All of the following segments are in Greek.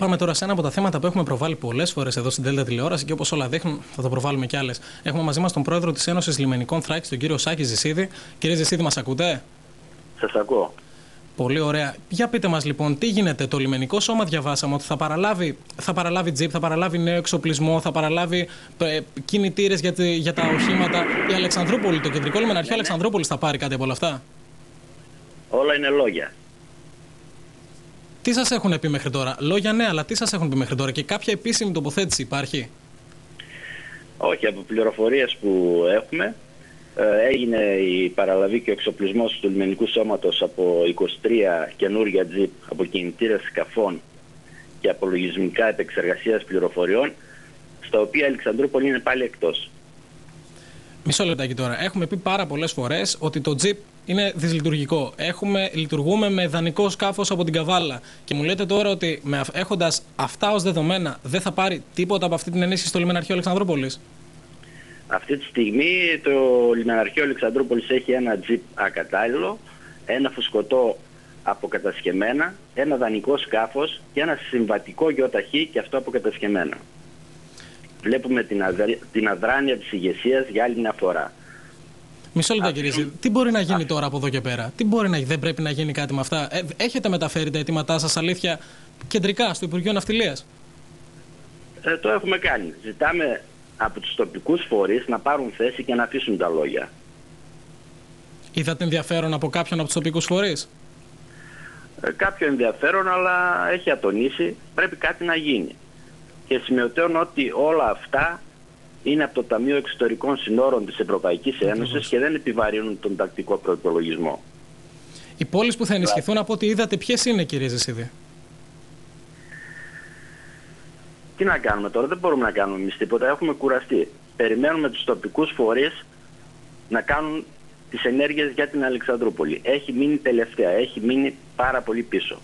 Πάμε τώρα σε ένα από τα θέματα που έχουμε προβάλει πολλές φορές εδώ στην Τέλτα Τηλεόραση και όπως όλα δείχνουν, θα το προβάλλουμε κι άλλες. Έχουμε μαζί μας τον πρόεδρο της Ένωσης Λιμενικών Θράκης, τον κύριο Σάκη Ζησίδη. Κύριε Ζησίδη, μας ακούτε; Σας ακούω. Πολύ ωραία. Για πείτε μας λοιπόν, τι γίνεται; Το λιμενικό σώμα διαβάσαμε ότι θα παραλάβει, θα παραλάβει τζιπ, θα παραλάβει νέο εξοπλισμό, θα παραλάβει ε, κινητήρες για, για τα οχήματα. Η Αλεξανδρούπολη, το κεντρικό λιμεναρχείο ναι, Αλεξανδρούπολης θα πάρει κάτι από όλα αυτά; Όλα είναι λόγια. Τι σας έχουν πει μέχρι τώρα, Λόγια ναι, αλλά τι σας έχουν πει μέχρι τώρα και κάποια επίσημη τοποθέτηση υπάρχει; Όχι, από πληροφορίες που έχουμε, ε, έγινε η παραλαβή και ο εξοπλισμός του λιμενικού σώματος από 23 καινούργια τζιπ από κινητήρες σκαφών και από λογισμικά επεξεργασίας πληροφοριών, στα οποία η Αλεξανδρούπολη είναι πάλι εκτός. Μισό λεπτάκι τώρα. Έχουμε πει πάρα πολλές φορές ότι το τζιπ είναι δυσλειτουργικό. Έχουμε, λειτουργούμε με δανεικό σκάφος από την Καβάλα. Και μου λέτε τώρα ότι έχοντας αυτά ως δεδομένα δεν θα πάρει τίποτα από αυτή την ενίσχυση στο λιμεναρχείο Αλεξανδρούπολης; Αυτή τη στιγμή το λιμεναρχείο Αλεξανδρούπολης έχει ένα τζιπ ακατάλληλο, ένα φουσκωτό αποκατασκευμένα, ένα δανεικό σκάφος και ένα συμβατικό γεωταχή και αυτό αποκατασκευμένα. Βλέπουμε την, την αδράνεια της ηγεσίας για άλλη μια φορά. Μισό λεπτό κύριε Τι μπορεί να γίνει τώρα από εδώ και πέρα; Τι μπορεί να Δεν πρέπει να γίνει κάτι με αυτά; Ε, έχετε μεταφέρει τα αιτήματά σας αλήθεια κεντρικά στο Υπουργείο Ναυτιλίας; Ε, το έχουμε κάνει. Ζητάμε από τους τοπικούς φορείς να πάρουν θέση και να αφήσουν τα λόγια. Είδατε ενδιαφέρον από κάποιον από τους τοπικούς φορείς; Ε, κάποιο ενδιαφέρον, αλλά έχει ατονίσει, πρέπει κάτι να γίνει. Και σημειωτέων ότι όλα αυτά είναι από το Ταμείο Εξωτερικών Συνόρων της Ευρωπαϊκής Ένωσης και δεν επιβαρύνουν τον τακτικό προπολογισμό. Οι πόλεις που θα ενισχυθούν από ό,τι είδατε ποιες είναι κύριε Ζεσίδη; Τι να κάνουμε τώρα, δεν μπορούμε να κάνουμε εμείς τίποτα, έχουμε κουραστεί. Περιμένουμε τους τοπικούς φορείς να κάνουν τις ενέργειες για την Αλεξανδρούπολη. Έχει μείνει τελευταία, έχει μείνει πάρα πολύ πίσω.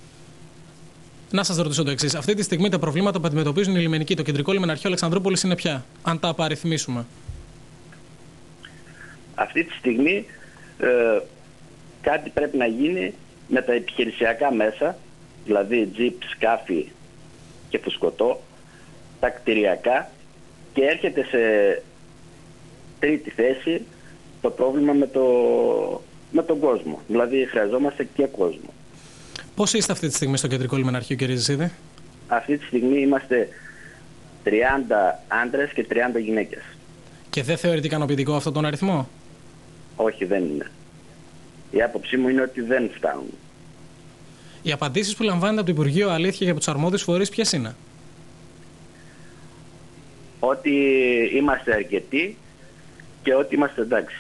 Να σας ρωτήσω το εξής. Αυτή τη στιγμή τα προβλήματα που αντιμετωπίζουν οι λιμενικοί, το κεντρικό λιμεναρχείο Αλεξανδρούπολης είναι πια, αν τα απαριθμίσουμε; Αυτή τη στιγμή ε, κάτι πρέπει να γίνει με τα επιχειρησιακά μέσα, δηλαδή τζιπ, σκάφη και φουσκωτό, τα κτηριακά και έρχεται σε τρίτη θέση το πρόβλημα με, το, με τον κόσμο. Δηλαδή χρειαζόμαστε και κόσμο. Πώς είστε αυτή τη στιγμή στο κεντρικό λιμεναρχείο κύριε Ζησίδη; Αυτή τη στιγμή είμαστε 30 άντρες και 30 γυναίκες. Και δεν θεωρείται ικανοποιητικό αυτό τον αριθμό; Όχι δεν είναι. Η άποψή μου είναι ότι δεν φτάνουν. Οι απαντήσεις που λαμβάνετε από το Υπουργείο Αλήθεια και από τους αρμόδιους φορείς ποιες είναι; ότι είμαστε αρκετοί και ότι είμαστε εντάξει.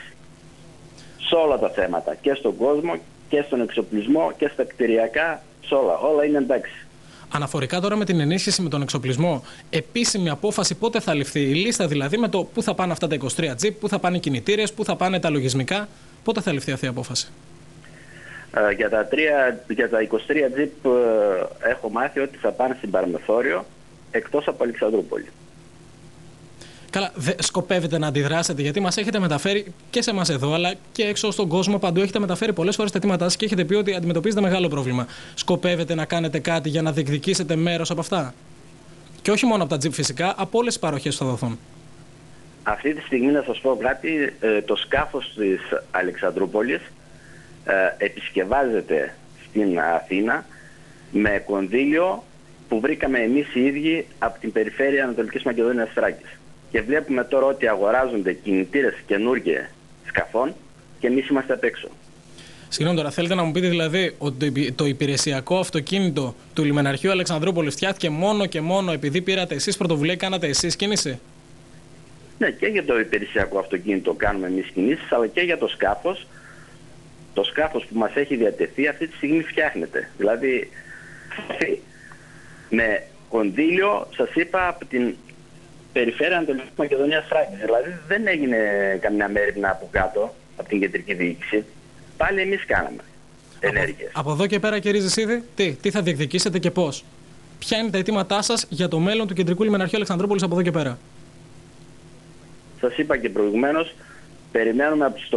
Σε όλα τα θέματα. Και στον κόσμο και στον εξοπλισμό και στα κτηριακά. Σε όλα. Όλα είναι εντάξει. Αναφορικά τώρα με την ενίσχυση με τον εξοπλισμό, επίσημη απόφαση πότε θα ληφθεί η λίστα δηλαδή με το πού θα πάνε αυτά τα 23 τζιπ, πού θα πάνε οι κινητήρες, πού θα πάνε τα λογισμικά, πότε θα ληφθεί αυτή η απόφαση; Ε, για, τα 3, για τα 23 τζιπ ε, έχω μάθει ότι θα πάνε στην Παρμεθόριο εκτός από Αλεξανδρούπολη. Καλά, δε, σκοπεύετε να αντιδράσετε, γιατί μας έχετε μεταφέρει και σε εμάς εδώ, αλλά και έξω στον κόσμο παντού. Έχετε μεταφέρει πολλές φορές τα αιτήματά σας και έχετε πει ότι αντιμετωπίζετε μεγάλο πρόβλημα. Σκοπεύετε να κάνετε κάτι για να διεκδικήσετε μέρος από αυτά; Και όχι μόνο από τα τζιπ φυσικά, από όλες τις παροχές που θα δοθούν. Αυτή τη στιγμή να σας πω κάτι, ε, το σκάφος της Αλεξανδρούπολης ε, επισκευάζεται στην Αθήνα με κονδύλιο που βρήκαμε εμείς οι ίδιοι από την περιφέρεια Ανατολικής Μακεδονίας Θράκης και βλέπουμε τώρα ότι αγοράζονται κινητήρες καινούργια σκαφών και εμείς είμαστε απ' έξω. Συγγνώμη τώρα, θέλετε να μου πείτε δηλαδή ότι το υπηρεσιακό αυτοκίνητο του λιμεναρχείου Αλεξανδρούπολης φτιάχτηκε μόνο και μόνο επειδή πήρατε εσείς πρωτοβουλία, κάνατε εσείς κίνηση; Ναι, και για το υπηρεσιακό αυτοκίνητο κάνουμε εμείς κινήσεις, αλλά και για το σκάφος. Το σκάφος που μας έχει διατεθεί αυτή τη στιγμή φτιάχνεται. Δηλαδή, με κονδύλιο, σας είπα, από την περιφέρεια Ανατολική Μακεδονία Θράκη. Δηλαδή δεν έγινε καμιά μέρημνα από κάτω, από την κεντρική διοίκηση. Πάλι εμείς κάναμε ενέργειες. Από, από, εδώ και πέρα, κύριε Ζησίδη, τι, τι θα διεκδικήσετε και πώς; Ποια είναι τα αιτήματά σας για το μέλλον του κεντρικού λιμεναρχείου Αλεξανδρούπολης από εδώ και πέρα; Σας είπα και προηγουμένως, περιμένουμε από τους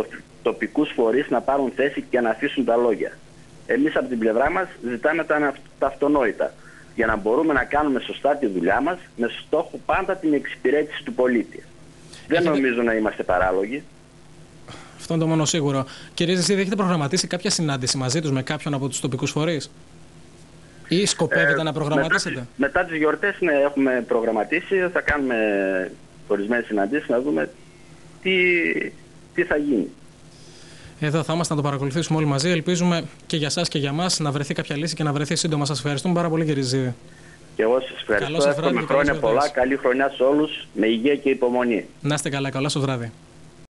τοπικούς φορείς να πάρουν θέση και να αφήσουν τα λόγια. Εμείς από την πλευρά μας ζητάμε τα, τα αυτονόητα. Για να μπορούμε να κάνουμε σωστά τη δουλειά μας με στόχο πάντα την εξυπηρέτηση του πολίτη. Δεν νομίζω να είμαστε παράλογοι. Αυτό είναι το μόνο σίγουρο. Κύριε Ζησίδη, έχετε προγραμματίσει κάποια συνάντηση μαζί τους με κάποιον από τους τοπικούς φορείς; Ή σκοπεύετε Ε, να προγραμματίσετε; Μετά, μετά τις γιορτές ναι, έχουμε προγραμματίσει, θα κάνουμε ορισμένες συναντήσεις να δούμε τι, τι θα γίνει. Εδώ θα είμαστε να το παρακολουθήσουμε όλοι μαζί. Ελπίζουμε και για εσά και για μας να βρεθεί κάποια λύση και να βρεθεί σύντομα. Σας ευχαριστούμε πάρα πολύ, κύριε Ζήδη. Και εγώ σας Καλό ευχαριστώ. σας βράδυ Εύχομαι και καλές χρόνια πολλά, γιορτές. καλή χρονιά σε όλους, με υγεία και υπομονή. Να είστε καλά, καλό σας βράδυ.